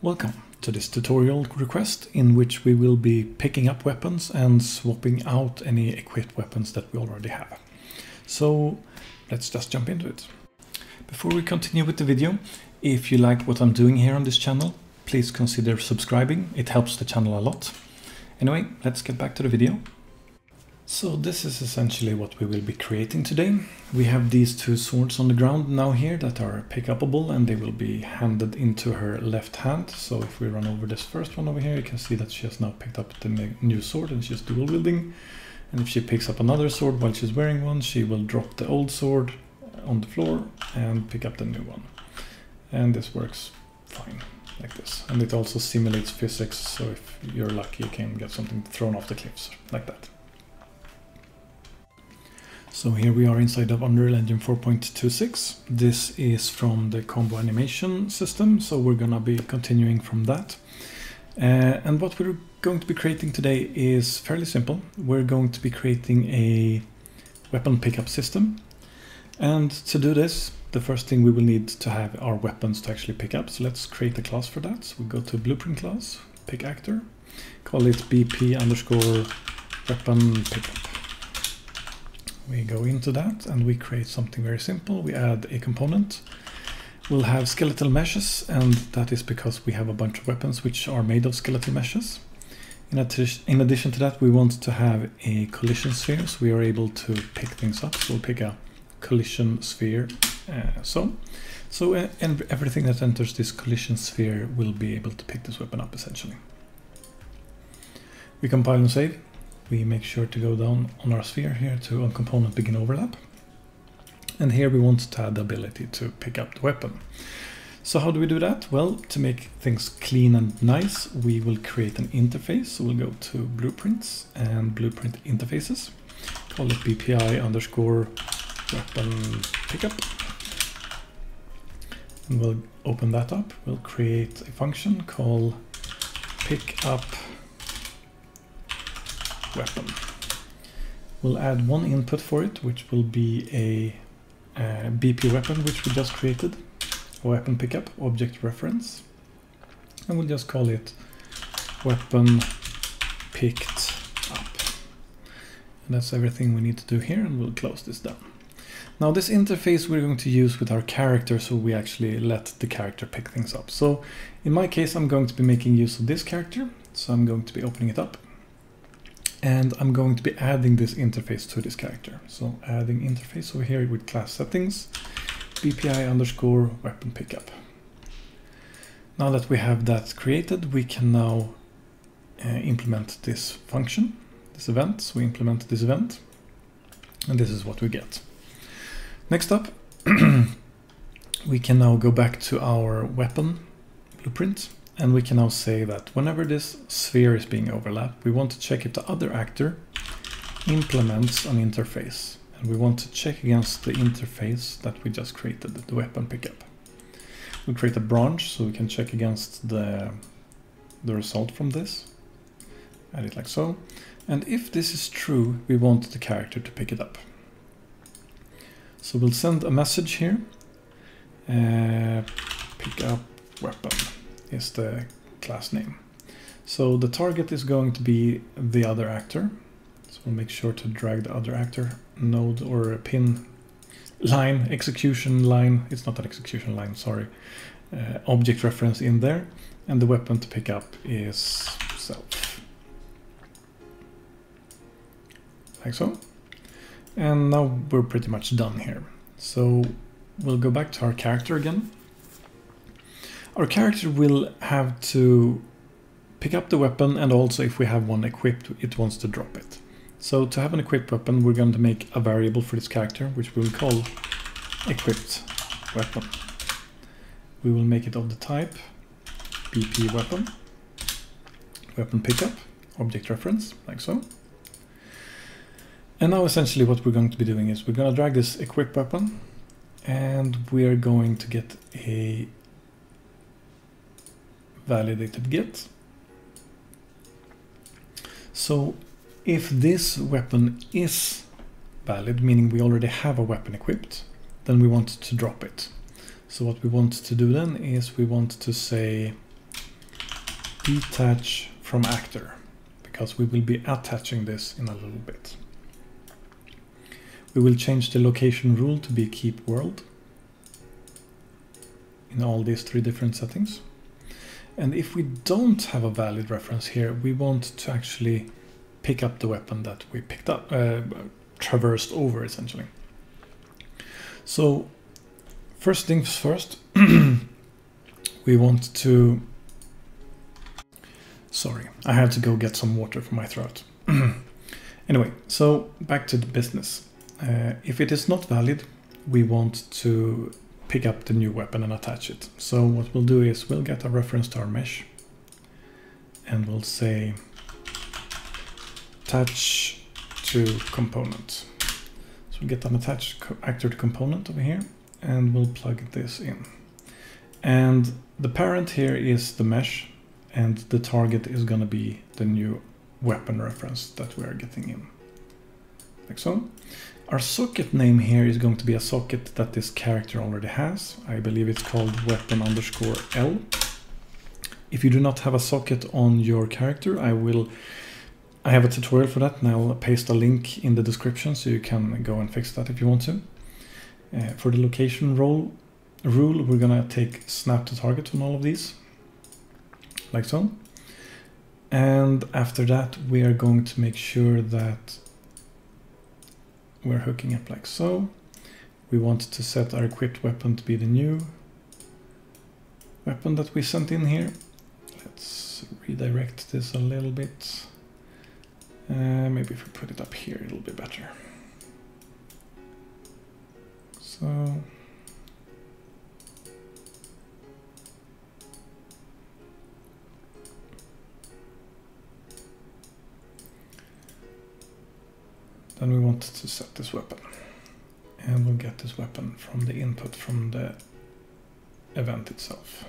Welcome to this tutorial request in which we will be picking up weapons and swapping out any equipped weapons that we already have. So let's just jump into it. Before we continue with the video, if you like what I'm doing here on this channel, please consider subscribing, it helps the channel a lot. Anyway, let's get back to the video. So this is essentially what we will be creating today. We have these two swords on the ground now here that are pick-upable and they will be handed into her left hand. So if we run over this first one over here, you can see that she has now picked up the new sword and she's dual wielding. And if she picks up another sword while she's wearing one, she will drop the old sword on the floor and pick up the new one. And this works fine like this. And it also simulates physics, so if you're lucky you can get something thrown off the cliffs like that. So here we are inside of Unreal Engine 4.26. This is from the combo animation system, so we're gonna be continuing from that. Uh, and what we're going to be creating today is fairly simple. We're going to be creating a weapon pickup system. And to do this, the first thing we will need to have are weapons to actually pick up. So let's create a class for that. So we go to blueprint class, pick actor, call it BP underscore weapon pickup we go into that and we create something very simple. We add a component. We'll have skeletal meshes and that is because we have a bunch of weapons which are made of skeletal meshes. In, in addition to that we want to have a collision sphere so we are able to pick things up. So we'll pick a collision sphere uh, so. So uh, and everything that enters this collision sphere will be able to pick this weapon up essentially. We compile and save we make sure to go down on our sphere here to on component begin overlap. And here we want to add the ability to pick up the weapon. So how do we do that? Well, to make things clean and nice, we will create an interface. So we'll go to blueprints and blueprint interfaces. Call it BPI underscore weapon pickup. And we'll open that up. We'll create a function called pickup weapon. We'll add one input for it, which will be a, a BP weapon, which we just created, a weapon pickup, object reference. And we'll just call it weapon picked up. And that's everything we need to do here, and we'll close this down. Now this interface we're going to use with our character so we actually let the character pick things up. So in my case I'm going to be making use of this character. So I'm going to be opening it up and I'm going to be adding this interface to this character. So adding interface over here with class settings, BPI underscore weapon pickup. Now that we have that created, we can now uh, implement this function, this event. So we implement this event, and this is what we get. Next up, we can now go back to our weapon blueprint and we can now say that whenever this sphere is being overlapped, we want to check if the other actor implements an interface. And we want to check against the interface that we just created, the weapon pickup. We'll create a branch so we can check against the, the result from this. Add it like so. And if this is true, we want the character to pick it up. So we'll send a message here. Uh, pick up weapon is the class name. So the target is going to be the other actor. So we'll make sure to drag the other actor node or pin line, execution line. It's not an execution line, sorry. Uh, object reference in there. And the weapon to pick up is self. Like so. And now we're pretty much done here. So we'll go back to our character again our character will have to pick up the weapon and also if we have one equipped, it wants to drop it. So to have an equipped weapon, we're going to make a variable for this character, which we will call equipped weapon. We will make it of the type BP weapon, weapon pickup, object reference, like so. And now essentially what we're going to be doing is we're going to drag this equipped weapon and we are going to get a validated get. So if this weapon is valid, meaning we already have a weapon equipped, then we want to drop it. So what we want to do then is we want to say detach from actor because we will be attaching this in a little bit. We will change the location rule to be keep world in all these three different settings. And if we don't have a valid reference here, we want to actually pick up the weapon that we picked up, uh, traversed over essentially. So first things first, we want to, sorry, I had to go get some water for my throat. anyway, so back to the business. Uh, if it is not valid, we want to pick up the new weapon and attach it. So what we'll do is we'll get a reference to our mesh and we'll say attach to component. So we'll get an attached actor to component over here and we'll plug this in. And the parent here is the mesh and the target is going to be the new weapon reference that we are getting in. Like so. Our socket name here is going to be a socket that this character already has. I believe it's called weapon underscore L. If you do not have a socket on your character, I will I have a tutorial for that and I'll paste a link in the description so you can go and fix that if you want to. Uh, for the location role rule, we're gonna take snap to target on all of these, like so. And after that, we are going to make sure that we're hooking up like so. We want to set our equipped weapon to be the new weapon that we sent in here. Let's redirect this a little bit. Uh, maybe if we put it up here, it'll be better. So... Then we want to set this weapon. And we'll get this weapon from the input from the event itself.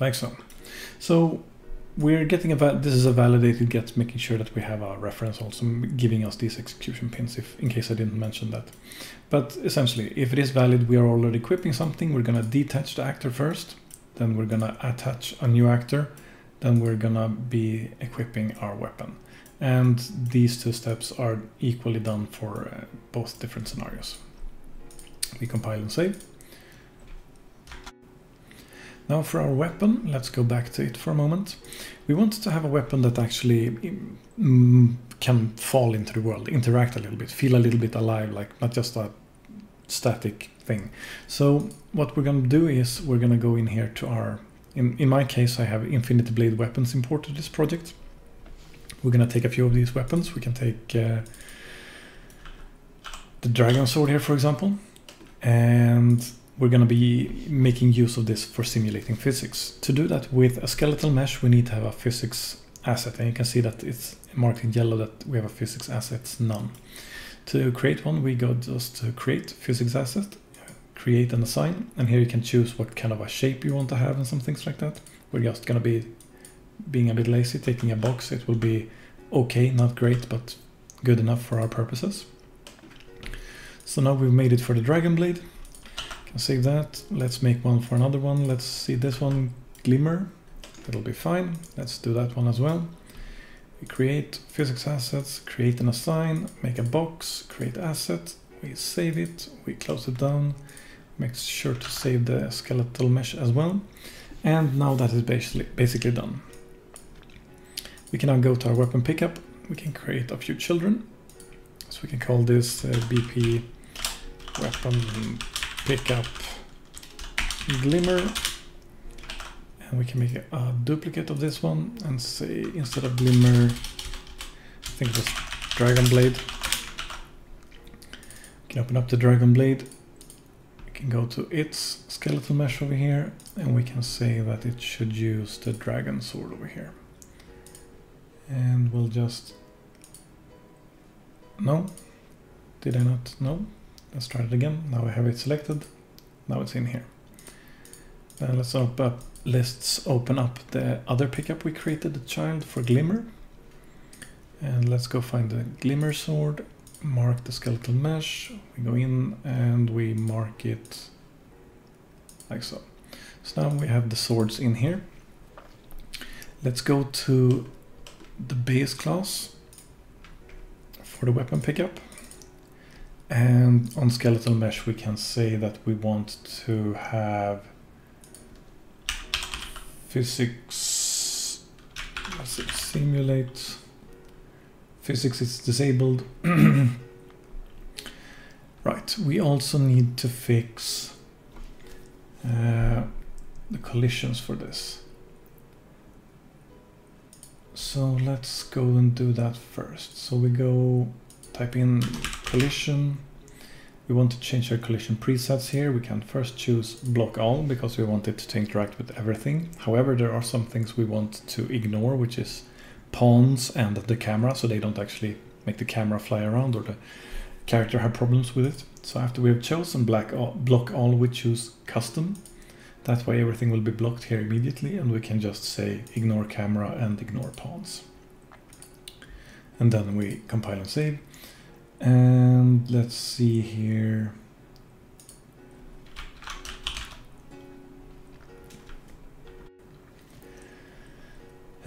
Like so. So we're getting a this is a validated get, making sure that we have a reference also giving us these execution pins if in case I didn't mention that. But essentially, if it is valid, we are already equipping something. We're gonna detach the actor first, then we're gonna attach a new actor, then we're gonna be equipping our weapon. And these two steps are equally done for uh, both different scenarios. We compile and save. Now for our weapon, let's go back to it for a moment. We want to have a weapon that actually mm, can fall into the world, interact a little bit, feel a little bit alive, like not just a static thing. So what we're going to do is we're going to go in here to our in, in my case, I have Infinity Blade weapons imported to this project. We're going to take a few of these weapons. We can take uh, the Dragon Sword here, for example. And we're going to be making use of this for simulating physics. To do that with a skeletal mesh, we need to have a physics asset. And you can see that it's marked in yellow that we have a physics asset, none. To create one, we go just to create physics asset create and assign. And here you can choose what kind of a shape you want to have and some things like that. We're just going to be being a bit lazy, taking a box. It will be okay, not great, but good enough for our purposes. So now we've made it for the Dragon Blade. Can save that. Let's make one for another one. Let's see this one, Glimmer. That'll be fine. Let's do that one as well. We create physics assets, create and assign, make a box, create asset, we save it, we close it down, Make sure to save the skeletal mesh as well. And now that is basically, basically done. We can now go to our weapon pickup. We can create a few children. So we can call this uh, BP weapon pickup glimmer. And we can make a duplicate of this one and say instead of glimmer, I think it was dragon blade. We can open up the dragon blade can go to its skeletal mesh over here and we can say that it should use the dragon sword over here. And we'll just... No? Did I not? No? Let's try it again. Now I have it selected. Now it's in here. Then let's open up, let's open up the other pickup we created, the child for Glimmer. And let's go find the Glimmer sword mark the skeletal mesh, we go in and we mark it like so. So now we have the swords in here. Let's go to the base class for the weapon pickup. And on skeletal mesh we can say that we want to have physics simulate physics is disabled right we also need to fix uh, the collisions for this so let's go and do that first so we go type in collision we want to change our collision presets here. We can first choose block all because we want it to interact with everything. However, there are some things we want to ignore, which is pawns and the camera, so they don't actually make the camera fly around or the character have problems with it. So after we have chosen black block all, we choose custom. That way everything will be blocked here immediately and we can just say ignore camera and ignore pawns. And then we compile and save. And let's see here.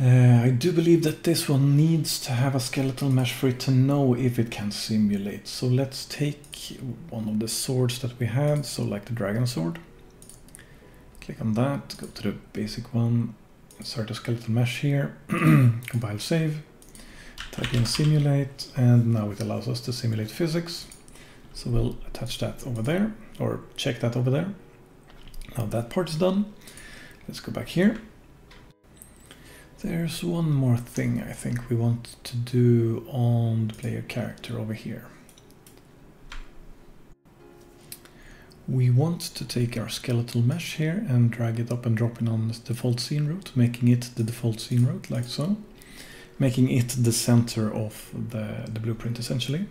Uh, I do believe that this one needs to have a skeletal mesh for it to know if it can simulate. So let's take one of the swords that we had, so like the dragon sword. Click on that, go to the basic one, insert a skeletal mesh here, compile save type in simulate and now it allows us to simulate physics. So we'll attach that over there or check that over there. Now that part is done. Let's go back here there's one more thing I think we want to do on the player character over here we want to take our skeletal mesh here and drag it up and drop it on the default scene root making it the default scene root like so making it the center of the, the blueprint essentially.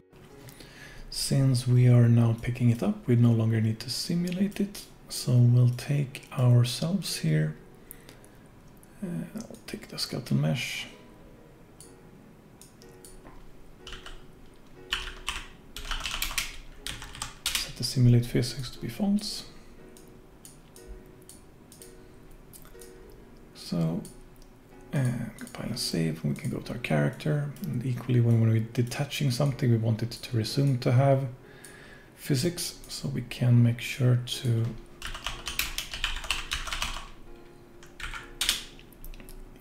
Since we are now picking it up, we no longer need to simulate it. So we'll take ourselves here. I'll take the skeleton mesh. Set the simulate physics to be false. So eh, and compile and save. We can go to our character. And equally, when we're detaching something, we want it to resume to have physics. So we can make sure to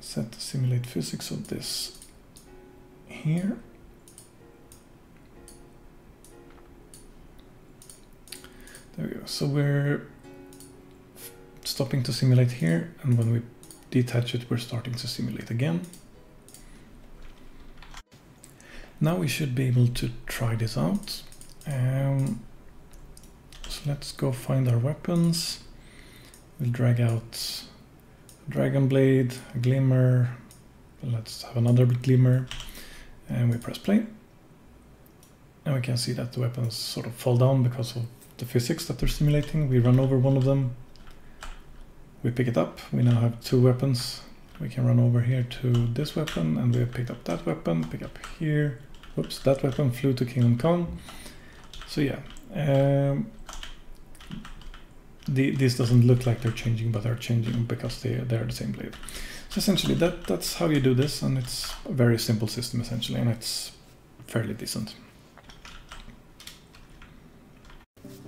set the simulate physics of this here. There we go. So we're stopping to simulate here, and when we detach it, we're starting to simulate again. Now we should be able to try this out. Um, so let's go find our weapons. We'll drag out dragon blade, glimmer. Let's have another glimmer. And we press play. And we can see that the weapons sort of fall down because of the physics that they're simulating. We run over one of them, we pick it up. We now have two weapons. We can run over here to this weapon and we have picked up that weapon, pick up here. Whoops, that weapon flew to Kingdom Come. So yeah, um, the, this doesn't look like they're changing, but they're changing because they, they're the same blade. So essentially that, that's how you do this and it's a very simple system essentially and it's fairly decent.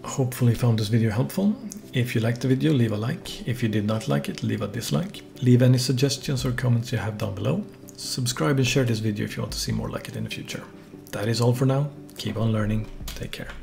Hopefully found this video helpful. If you liked the video, leave a like. If you did not like it, leave a dislike. Leave any suggestions or comments you have down below. Subscribe and share this video if you want to see more like it in the future. That is all for now. Keep on learning. Take care.